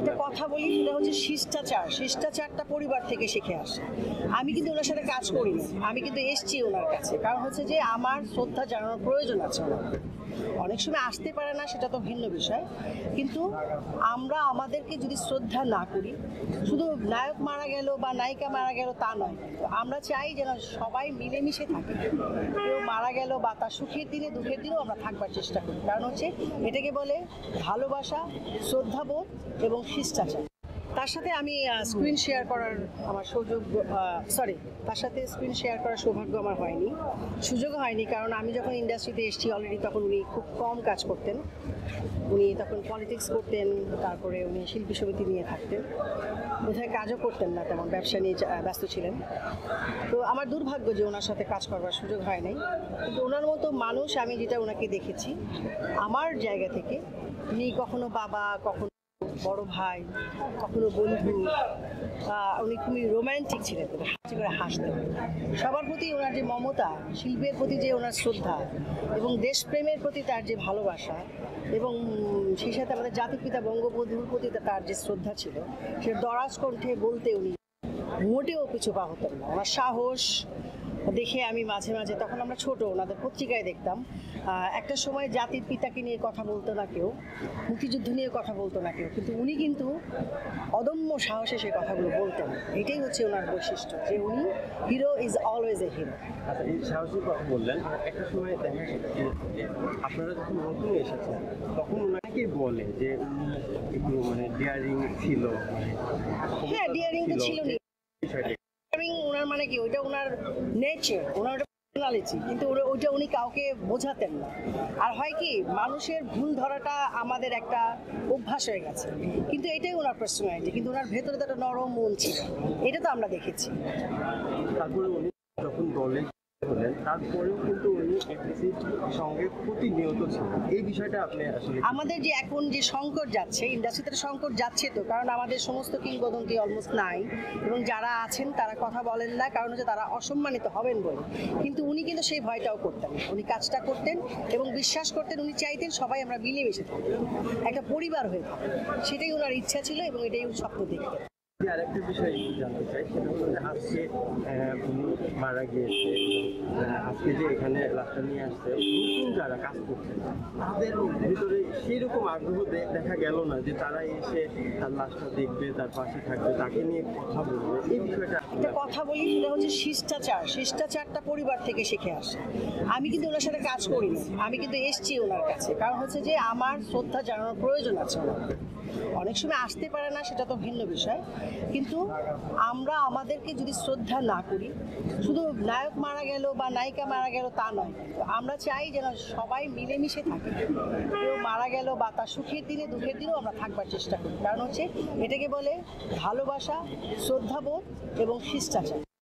একটা কথা বলি, সেটা হচ্ছে শিষ্টাচার। শিষ্টাচারটা পরিবার থেকে শিখে আসে। আমি কিন্তু ওনার সাথে কাজ করিনি। আমি কিন্তু এসছি ওনার কাছে। কারণ হচ্ছে যে আমার শ্রদ্ধা জানানোর প্রয়োজন আছে অনেক সময় আসতে পারে না, সেটা তো ভিন্ন বিষয়। কিন্তু আমরা আমাদেরকে যদি শ্রদ্ধা না করি, শুধু নায়ক মারা গেল বা নায়িকা মারা গেল তা নয়। আমরা চাই যেন সবাই মিলেমিশে থাকে। কেউ মারা গেল বা তার সুখের দিনে, দুঃখের দিনেও আমরা থাকবার চেষ্টা করি। কারণ হচ্ছে এটাকে বলে ভালোবাসা, শ্রদ্ধাবোধ এবং শিষ্টাচার। তার সাথে আমি স্ক্রিন শেয়ার করার আমার সুযোগ সরি তার সাথে স্ক্রিন শেয়ার করার সৌভাগ্য আমার হয়নি। সুযোগ হয়নি, কারণ আমি যখন ইন্ডাস্ট্রিতে এসেছি অলরেডি তখন উনি খুব কম কাজ করতেন। উনি তখন পলিটিক্স করতেন, তারপরে উনি শিল্পী সমিতি নিয়ে থাকতেন। বোধহয় কাজও করতেন না তেমন, ব্যবসা নিয়ে ব্যস্ত ছিলেন। তো আমার দুর্ভাগ্য যে ওনার সাথে কাজ করবার সুযোগ হয় নাই। কিন্তু ওনার মতো মানুষ আমি যেটা ওনাকে দেখেছি, আমার জায়গা থেকে উনি কখনো বাবা, কখনো বড় ভাই, কখনো বন্ধু উনি খুবই রোম্যান্টিক ছিলেন হাসি করে হাসতেন সবার প্রতি ওনার যে মমতা, শিল্পের প্রতি যে ওনার শ্রদ্ধা এবং দেশপ্রেমের প্রতি তার যে ভালোবাসা এবং সেই সাথে আমাদের জাতিপিতা বঙ্গবন্ধুর প্রতি তার যে শ্রদ্ধা ছিল, সে দরাজ কণ্ঠে বলতে উনি মোটেও পিছু পা হতেন না। ওনার সাহস দেখে আমি মাঝে মাঝে তখন আমরা ছোট ওনাদের পত্রিকায় দেখতাম। একটা সময় জাতির পিতাকে নিয়ে কথা বলতো না কেউ মুক্তিযুদ্ধ নিয়ে কথা বলতো না কেউ কিন্তু উনি কিন্তু অদম্য সাহসে সেই কথাগুলো বলতেন। এটাই হচ্ছে ওনার বৈশিষ্ট্য যে উনি hero is always a hero আচ্ছা এই সাহসের কথা বললেন একটা সময় দেখা যে আপনারা যখন নতুন এসেছেন তখন ওনাকেই বলে যে একটু মানে ডিয়ারিং ছিল মানে হ্যাঁ ডিয়ারিং তো ছিল ওনার মানে কি? ওইটা ওনার নেচার ওনার পার্সোনালিটি কিন্তু ওইটা উনি কাউকে বোঝাতেন না। আর হয় কি? মানুষের ভুল ধরাটা আমাদের একটা অভ্যাস হয়ে গেছে। কিন্তু এটাই ওনার পার্সোনালিটি কিন্তু ওনার ভেতরে তো একটা নরম মন ছিল। এটা তো আমরা দেখেছি। তারপরে উনি যখন দলে হলেন তারপরেও কিন্তু উনি সঙ্গে প্রতিনিয়ত ছিলেন। এই বিষয়টা আপনি আসলে আমাদের যে এখন যে সংকট যাচ্ছে, ইন্ডাস্ট্রিতে সংকট যাচ্ছে তো, কারণ আমাদের সমস্ত কিংবদন্তি অলমোস্ট নাই। এবং যারা আছেন, তারা কথা বলেন না, কারণ হচ্ছে তারা অসম্মানিত হবেন বলে। কিন্তু উনি কিন্তু সেই ভয়টাও করতেন। উনি কাজটা করতেন এবং বিশ্বাস করতেন, উনি চাইতেন সবাই আমরা মিলেমিশে থাকি। একটা পরিবার হয়ে থাকি। সেটাই ওনার ইচ্ছা ছিল এবং এটাই স্বপ্ন দেখতেন। আরেকটা বিষয় জানতে চাই, সেটা হচ্ছে আজকে মারা গিয়েছে। আজকে যে এখানে লাশটা নিয়ে আসছে নতুন যারা কাজ করছে, তাদের ভিতরে সেই রকম আগ্রহ দেখা গেল না যে তারা এসে তার লাশটা দেখবে, তার পাশে থাকবে, তাকে নিয়ে কথা বলবে। এই বিষয়টা একটা কথা বলি, সেটা হচ্ছে শিষ্টাচার। শিষ্টাচারটা পরিবার থেকে শিখে আসে। আমি কিন্তু ওনার সাথে কাজ করি করিনি। আমি কিন্তু এসছি ওনার কাছে। কারণ হচ্ছে যে আমার শ্রদ্ধা জানানোর প্রয়োজন আছে ওনার। অনেক সময় আসতে পারে না, সেটা তো ভিন্ন বিষয়। কিন্তু আমরা আমাদেরকে যদি শ্রদ্ধা না করি, শুধু নায়ক মারা গেল বা নায়িকা মারা গেল তা নয়, আমরা চাই যেন সবাই মিলেমিশে থাকে। কেউ মারা গেল বা তার সুখের দিনে, দুঃখের দিনেও আমরা থাকবার চেষ্টা করি। কারণ হচ্ছে এটাকে বলে ভালোবাসা, শ্রদ্ধাবোধ এবং শিষ্টাচার।